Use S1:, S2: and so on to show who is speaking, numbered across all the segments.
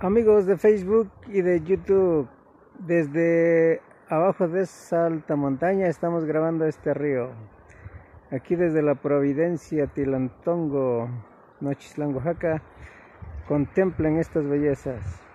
S1: Amigos de Facebook y de YouTube, desde abajo de esa alta montaña estamos grabando este río. Aquí desde la Providencia, Tilantongo, Nochislán, Oaxaca, contemplen estas bellezas.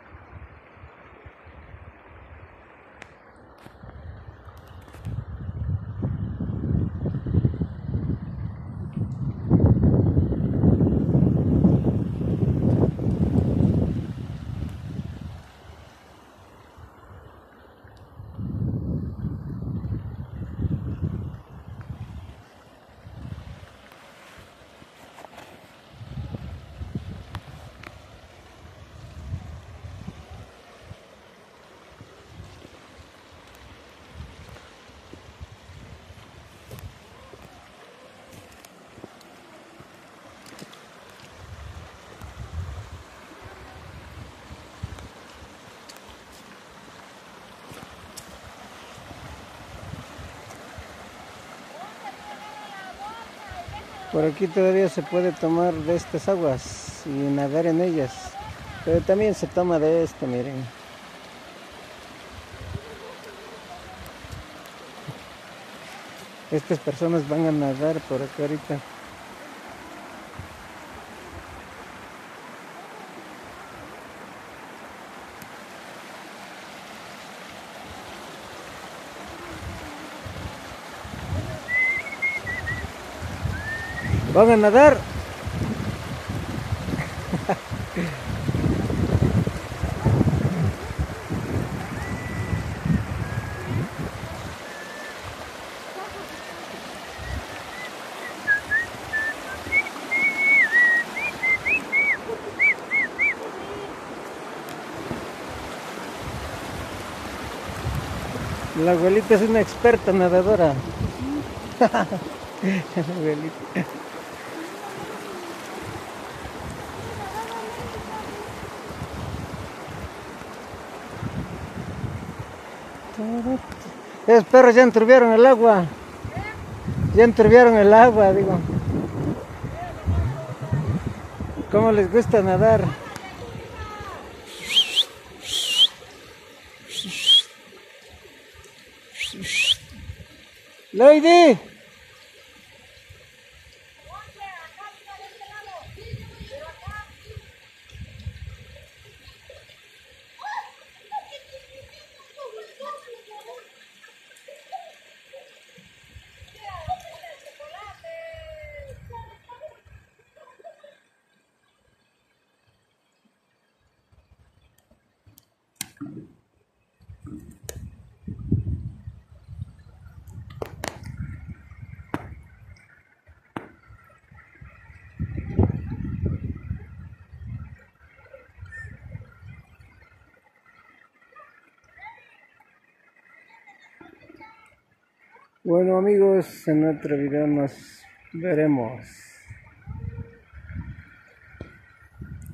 S1: Por aquí todavía se puede tomar de estas aguas y nadar en ellas. Pero también se toma de esto, miren. Estas personas van a nadar por acá ahorita. ¿Van a nadar? La abuelita es una experta nadadora. La abuelita. Esos perros ya enturbiaron el agua. Ya enturbiaron el agua, digo. ¿Cómo les gusta nadar? Lady. Bueno amigos, en otro video nos veremos.